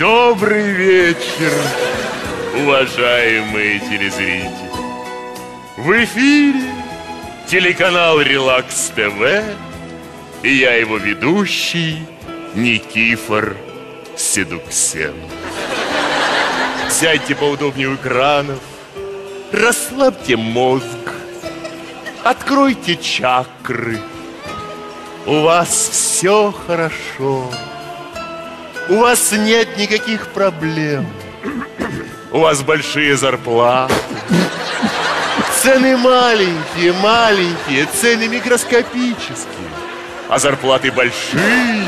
Добрый вечер, уважаемые телезрители. В эфире телеканал «Релакс ТВ» и я его ведущий Никифор Седуксен. Сядьте поудобнее у экранов, расслабьте мозг, откройте чакры. У вас все хорошо. У вас нет никаких проблем. У вас большие зарплаты. Цены маленькие, маленькие, цены микроскопические. А зарплаты большие,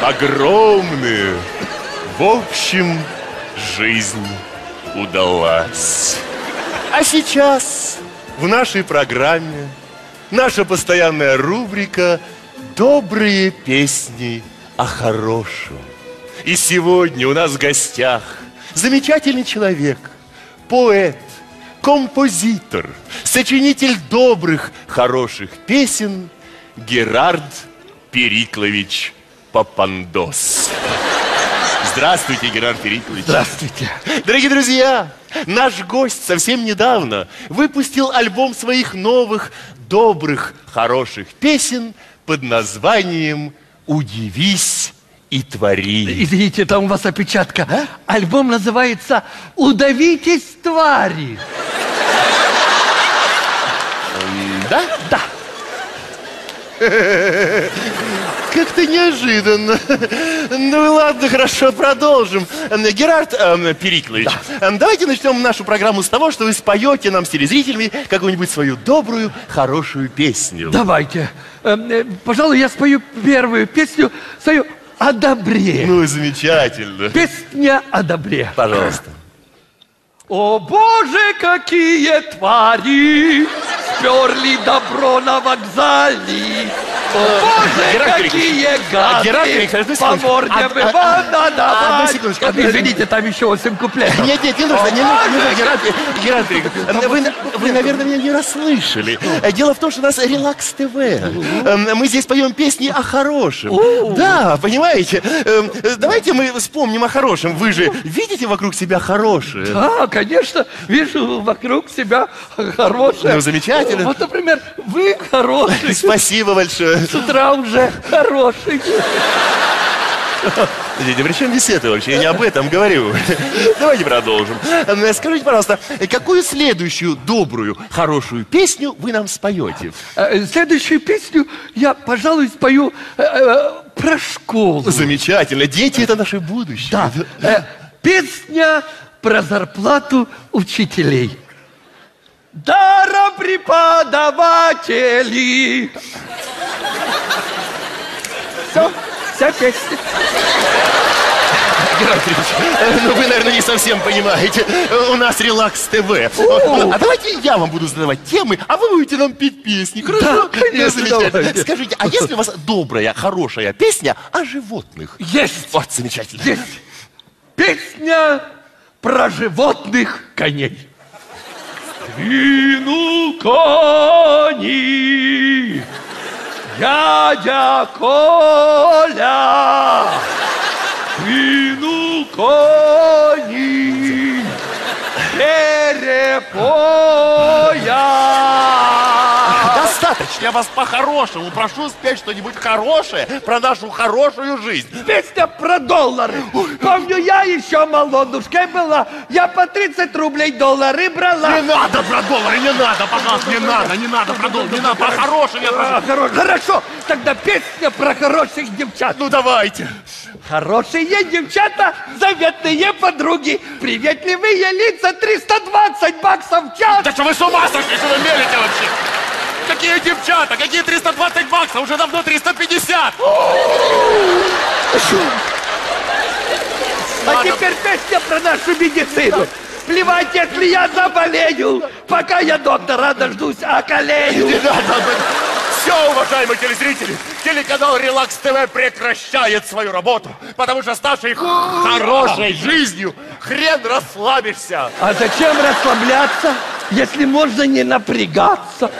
огромные. В общем, жизнь удалась. А сейчас в нашей программе наша постоянная рубрика «Добрые песни о хорошем». И сегодня у нас в гостях замечательный человек, поэт, композитор, сочинитель добрых, хороших песен Герард Периклович Папандос. Здравствуйте, Герард Периклович. Здравствуйте. Дорогие друзья, наш гость совсем недавно выпустил альбом своих новых, добрых, хороших песен под названием «Удивись и твори». Извините, там у вас опечатка. Альбом называется «Удавитесь, твари». Да? Да. Как-то неожиданно. Ну ладно, хорошо, продолжим. Герард э, Периклович, э, давайте начнем нашу программу с того, что вы споете нам с телезрителями какую-нибудь свою добрую, хорошую песню. Давайте. Э, э, Пожалуй, я спою первую песню свою о добре. Ну, замечательно. Песня о добре. Пожалуйста. О боже, какие твари сперли добро на вокзале. Боже, какие А, гады по морде А, бы а, одну давать. Извините, там еще 8 куплетов. Нет, нет, не нужно, не нужно, не нужно, Герард, Герард. Вы, вы, наверное, меня не расслышали. Дело в том, что у нас Релакс ТВ. Эм, Мы здесь поем песни о хорошем. Да, понимаете? Эм, э, Давайте мы вспомним о хорошем. Вы же видите вокруг себя хорошее? Да, конечно, вижу вокруг себя хорошее. Ну, замечательно. Вот, например, вы хороший. Спасибо большое. С утра уже хороший. Подождите, при чем это вообще? Я не об этом говорю. Давайте продолжим. Э, Скажите, пожалуйста, какую следующую добрую, хорошую песню вы нам споете? Э, Следующую песню я, пожалуй, спою э, э, про школу. Замечательно. Дети – это наше будущее. Да. Э, Песня про зарплату учителей. Даром преподаватели. Все, вся песня. Ну вы, наверное, не совсем понимаете. У нас релакс ТВ. О. А давайте я вам буду задавать темы, а вы будете нам петь песни. Хорошо? Да, конечно, давайте. Скажите, а если у вас добрая, хорошая песня о животных? Есть. Вот, замечательно. Есть песня про животных коней. Двинул кони, дядя Коля. Двинул кони, я вас по-хорошему прошу спеть что-нибудь хорошее про нашу хорошую жизнь. Песня про доллары. Помню, я еще молодушкой была. Я по 30 рублей доллары брала. Не надо про доллары, не надо, пожалуйста, не надо, не надо про доллары, не надо, про хорошее я прошу. А, хоро- Хорошо, тогда песня про хороших девчат. Ну давайте. Хорошие девчата, заветные подруги, приветливые лица, 320 баксов в час. Да что вы с ума сошли, что вы мелите вообще? Какие девчата, какие 320 баксов, уже давно 350. А теперь песня про нашу медицину. Плевать, если я заболею, пока я доктора дождусь, околею. Об этом. Все, уважаемые телезрители, телеканал Релакс ТВ прекращает свою работу, потому что с нашей хорошей жизнью хрен расслабишься. А зачем расслабляться, если можно не напрягаться?